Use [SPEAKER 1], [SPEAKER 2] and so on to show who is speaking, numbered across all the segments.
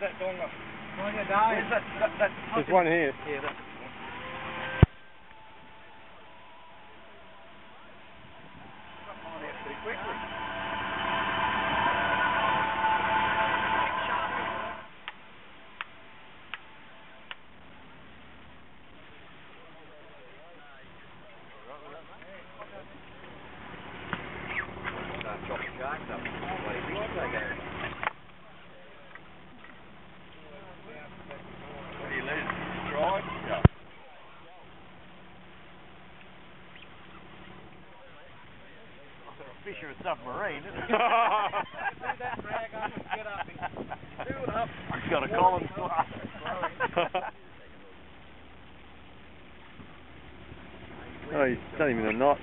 [SPEAKER 1] longer. Longer days.
[SPEAKER 2] That, that, that,
[SPEAKER 3] There's one here.
[SPEAKER 2] yeah, that's Find out pretty quickly. Start chopping sharks up. Bloody big ones they go.
[SPEAKER 1] What do you lose? Stride? Yeah.
[SPEAKER 2] Fish or a submarine, isn't it?
[SPEAKER 1] Do that drag up and get up and do it up.
[SPEAKER 2] He's got a column glass.
[SPEAKER 3] oh, he's not even a knot.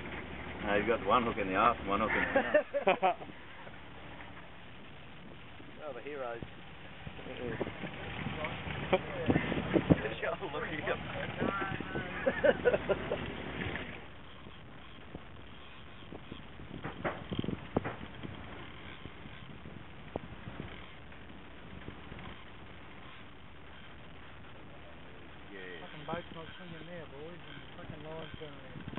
[SPEAKER 2] No, he's got one hook in the arse and one hook in the mouth. oh, the heroes. Look at him.
[SPEAKER 1] Fucking swinging there, boys, and fucking line's going there.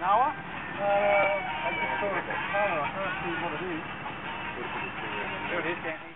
[SPEAKER 1] Noah? Uh, I can't see what it is.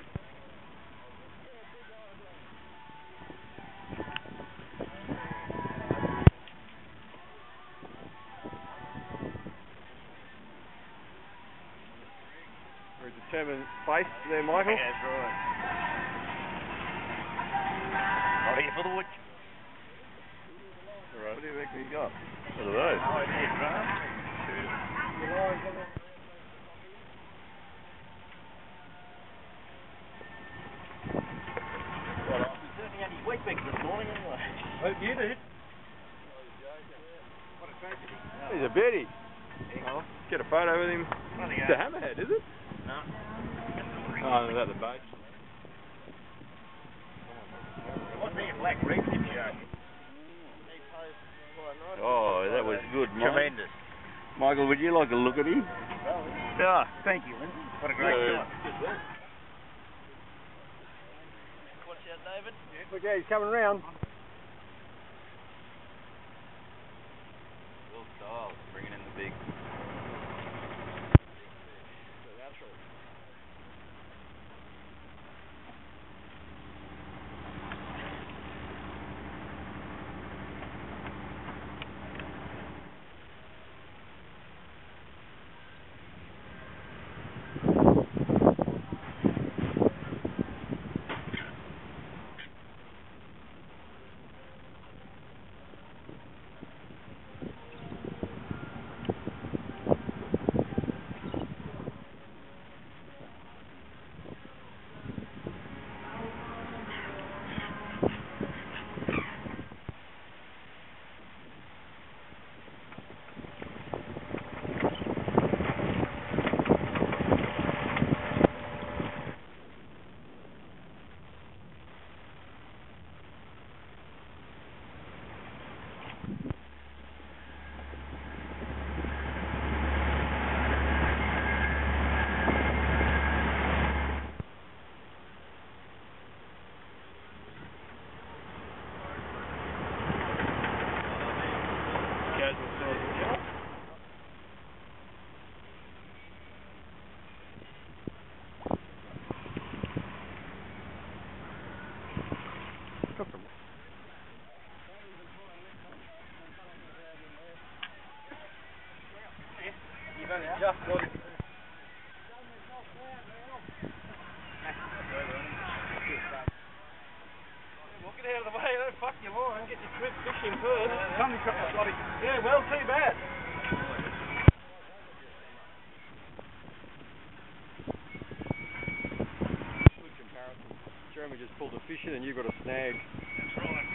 [SPEAKER 3] Very determined face there, Michael.
[SPEAKER 2] Yeah, that's right. Not here for the wood.
[SPEAKER 3] What do you reckon he got?
[SPEAKER 2] What are those? Oh, it's here, Well, I was turning out his this morning anyway.
[SPEAKER 1] Hope you did.
[SPEAKER 3] He's a Betty. Oh, get a photo with him. It's a hammerhead, is it?
[SPEAKER 2] No.
[SPEAKER 3] Oh, is that the boat?
[SPEAKER 2] What's being black reef did you
[SPEAKER 3] Oh, that was good, Mike.
[SPEAKER 2] Tremendous.
[SPEAKER 3] Michael, would you like a look at him?
[SPEAKER 2] Yeah, thank you, Lindsay. What a great
[SPEAKER 3] Yeah.
[SPEAKER 2] shot. Watch out, David.
[SPEAKER 1] Look out, he's coming round. You've only just got it.
[SPEAKER 2] Well, get out of the way, don't fuck your line. Get your quid fishing first.
[SPEAKER 1] Somebody cut the bloody.
[SPEAKER 2] Yeah, well, too bad.
[SPEAKER 4] Good comparison. Jeremy just pulled a fish in and you got a snag.
[SPEAKER 2] That's right.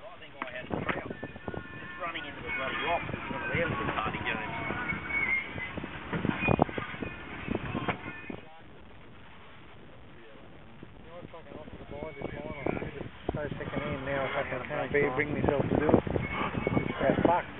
[SPEAKER 2] I think I had a trout. Just running into the bloody rock. One of them little party games.
[SPEAKER 1] Can can't be bring myself to do it. It's that fucked.